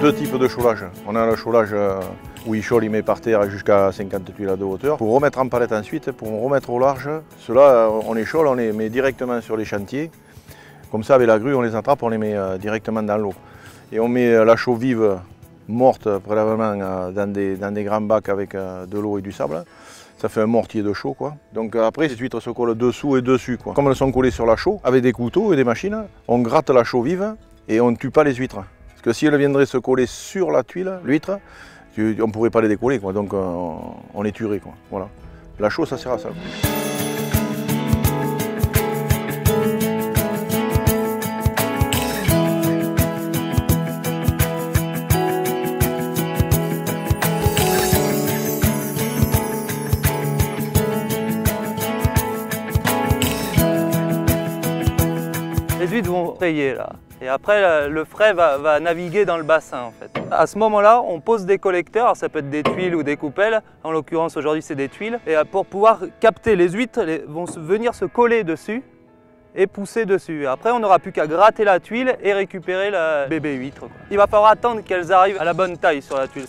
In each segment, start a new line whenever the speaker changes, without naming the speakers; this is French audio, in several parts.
Deux types de chaulage. On a le chaulage euh, où il chaule, il met par terre jusqu'à 50 tuiles de hauteur. Pour remettre en palette ensuite, pour remettre au large, ceux-là, euh, on les chaule, on les met directement sur les chantiers. Comme ça, avec la grue, on les attrape, on les met euh, directement dans l'eau. Et on met la chaux vive morte, préalablement, dans des grands bacs avec de l'eau et du sable ça fait un mortier de chaux quoi. Donc euh, après ces huîtres se collent dessous et dessus. Comme elles sont collées sur la chaux, avec des couteaux et des machines, on gratte la chaux vive et on ne tue pas les huîtres. Parce que si elles viendraient se coller sur la tuile, l'huître, on ne pourrait pas les décoller quoi. Donc euh, on les tuerait quoi. Voilà. La chaux ça sert à ça.
Vont frayer là. Et après, le frais va, naviguer dans le bassin en fait. À ce moment-là, on pose des collecteurs, ça peut être des tuiles ou des coupelles. En l'occurrence, aujourd'hui, c'est des tuiles. Et euh, pour pouvoir capter les huîtres, elles vont venir se coller dessus et pousser dessus. Après, on n'aura plus qu'à gratter la tuile et récupérer la bébé huître. Il va falloir attendre qu'elles arrivent à la bonne taille sur la tuile,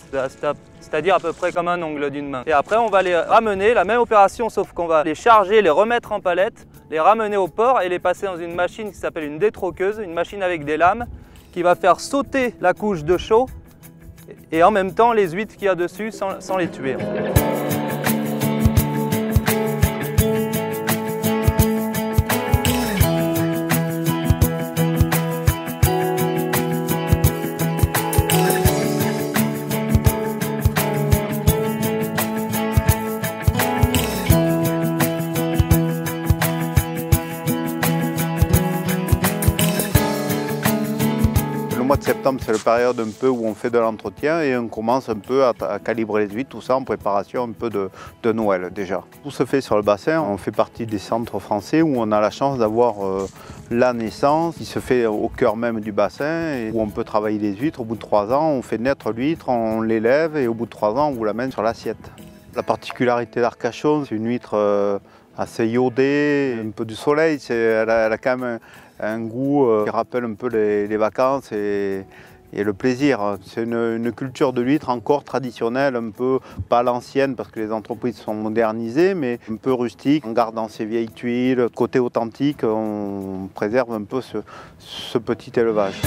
c'est-à-dire à peu près comme un ongle d'une main. Et après, on va les ramener, la même opération, sauf qu'on va les charger, les remettre en palette, les ramener au port et les passer dans une machine qui s'appelle une détroqueuse, une machine avec des lames qui va faire sauter la couche de chaux et en même temps les huîtres qu'il y a dessus sans, les tuer.
Septembre, c'est le période un peu où on fait de l'entretien et on commence un peu à, calibrer les huîtres, tout ça en préparation un peu de, Noël déjà. Tout se fait sur le bassin, on fait partie des centres français où on a la chance d'avoir euh, la naissance qui se fait au cœur même du bassin et où on peut travailler les huîtres. Au bout de trois ans, on fait naître l'huître, on l'élève et au bout de trois ans, on vous l'amène sur l'assiette. La particularité d'Arcachon, c'est une huître euh, assez iodée, un peu du soleil, elle a, elle a quand même un goût euh, qui rappelle un peu les, vacances et, le plaisir. C'est une, culture de l'huître encore traditionnelle, un peu pas l'ancienne parce que les entreprises sont modernisées, mais un peu rustique. En gardant ces vieilles tuiles, côté authentique, on préserve un peu ce petit élevage.